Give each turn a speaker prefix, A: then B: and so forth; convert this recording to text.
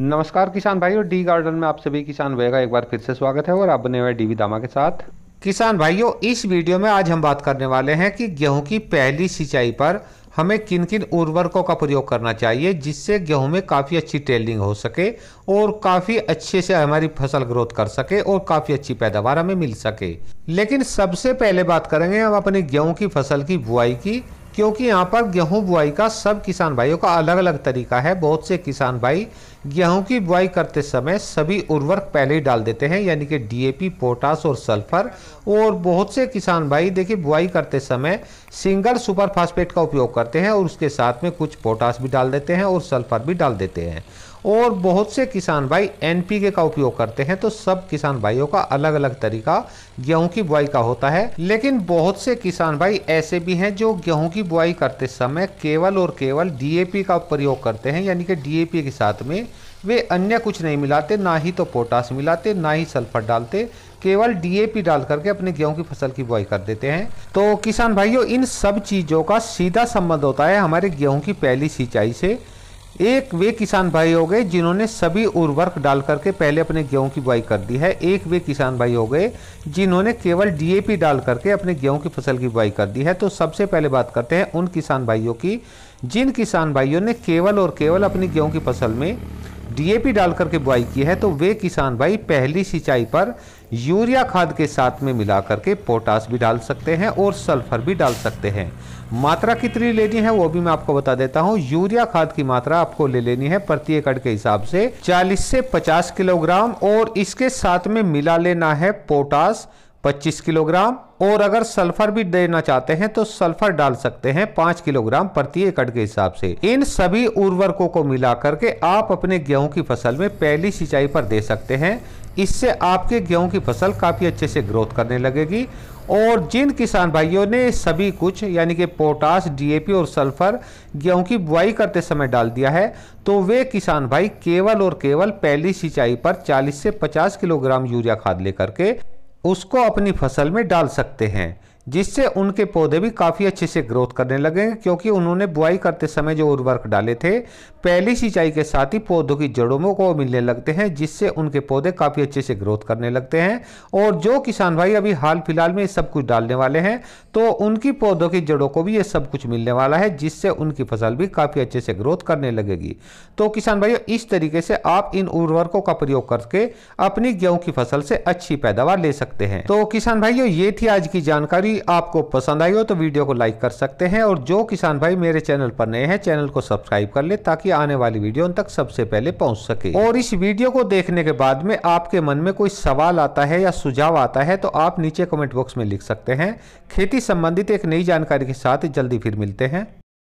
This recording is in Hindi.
A: नमस्कार किसान भाइयों, डी गार्डन में आप सभी किसान भाई का एक बार फिर से स्वागत है और आप बने हुए डीवी दामा के साथ। किसान भाइयों, इस वीडियो में आज हम बात करने वाले हैं कि गेहूँ की पहली सिंचाई पर हमें किन किन उर्वरकों का प्रयोग करना चाहिए, जिससे गेहूँ में काफ़ी अच्छी टेलिंग हो सके और काफ़ी अच्छे से हमारी फ़सल ग्रोथ कर सके और काफ़ी अच्छी पैदावार हमें मिल सके। लेकिन सबसे पहले बात करेंगे हम अपनी गेहूँ की फ़सल की बुआई की। क्योंकि यहाँ पर गेहूँ बुआई का सब किसान भाइयों का अलग अलग तरीका है। बहुत से किसान भाई गेहूँ की बुआई करते समय सभी उर्वरक पहले ही डाल देते हैं, यानी कि डीएपी पोटास और सल्फ़र। और बहुत से किसान भाई देखिए बुआई करते समय सिंगल सुपर फास्फेट का उपयोग करते हैं और उसके साथ में कुछ पोटास भी डाल देते हैं और सल्फ़र भी डाल देते हैं। और बहुत से किसान भाई एनपीके का उपयोग करते हैं तो सब किसान भाइयों का अलग अलग तरीका गेहूँ की बुआई का होता है। लेकिन बहुत से किसान भाई ऐसे भी हैं जो गेहूँ की बुआई करते समय केवल और केवल डीएपी का प्रयोग करते हैं, यानी कि डीएपी के साथ में वे अन्य कुछ नहीं मिलाते, ना ही तो पोटास मिलाते, ना ही सल्फ़र डालते, केवल डीएपी डाल करके अपने गेहूँ की फ़सल की बुआई कर देते हैं। तो किसान भाइयों, इन सब चीज़ों का सीधा संबंध होता है हमारे गेहूँ की पहली सिंचाई से। एक वे किसान भाई हो गए जिन्होंने सभी उर्वरक डाल करके पहले अपने गेहूँ की बुआई कर दी है। एक वे किसान भाई हो गए जिन्होंने केवल डीएपी डाल करके अपने गेहूँ की फ़सल की बुआई कर दी है। तो सबसे पहले बात करते हैं उन किसान भाइयों की, जिन किसान भाइयों ने केवल और केवल अपनी गेहूँ की फ़सल में डीएपी डाल करके बुआई की है तो वे किसान भाई पहली सिंचाई पर यूरिया खाद के साथ में मिला करके पोटास भी डाल सकते हैं और सल्फ़र भी डाल सकते हैं। मात्रा कितनी लेनी है वो भी मैं आपको बता देता हूँ। यूरिया खाद की मात्रा आपको ले लेनी है प्रति एकड़ के हिसाब से 40 से 50 किलोग्राम और इसके साथ में मिला लेना है पोटास 25 किलोग्राम, और अगर सल्फ़र भी देना चाहते हैं तो सल्फ़र डाल सकते हैं पाँच किलोग्राम प्रति एकड़ के हिसाब से। इन सभी उर्वरकों को मिला करके आप अपने गेहूँ की फ़सल में पहली सिंचाई पर दे सकते हैं। इससे आपके गेहूँ की फ़सल काफ़ी अच्छे से ग्रोथ करने लगेगी, और जिन किसान भाइयों ने सभी कुछ, यानी कि पोटास, डीएपी और सल्फ़र गेहूँ की बुआई करते समय डाल दिया है तो वे किसान भाई केवल और केवल पहली सिंचाई पर 40 से 50 किलोग्राम यूरिया खाद लेकर के उसको अपनी फ़सल में डाल सकते हैं। जिससे उनके पौधे भी काफ़ी अच्छे से ग्रोथ करने लगेंगे क्योंकि उन्होंने बुआई करते समय जो उर्वरक डाले थे, पहली सिंचाई के साथ ही पौधों की जड़ों को मिलने लगते हैं, जिससे उनके पौधे काफ़ी अच्छे से ग्रोथ करने लगते हैं। और जो किसान भाई अभी हाल फ़िलहाल में सब कुछ डालने वाले हैं तो उनकी पौधों की जड़ों को भी ये सब कुछ मिलने वाला है, जिससे उनकी फ़सल भी काफ़ी अच्छे से ग्रोथ करने लगेगी। तो किसान भाइयों, इस तरीके से आप इन उर्वरकों का प्रयोग करके अपनी गेहूँ की फ़सल से अच्छी पैदावार ले सकते हैं। तो किसान भाइयों, ये थी आज की जानकारी। आपको पसंद आई हो तो वीडियो को लाइक कर सकते हैं और जो किसान भाई मेरे चैनल पर नए हैं, चैनल को सब्सक्राइब कर ले ताकि आने वाली वीडियो उन तक सबसे पहले पहुँच सके। और इस वीडियो को देखने के बाद में आपके मन में कोई सवाल आता है या सुझाव आता है तो आप नीचे कमेंट बॉक्स में लिख सकते हैं। खेती संबंधित एक नई जानकारी के साथ जल्दी फिर मिलते हैं।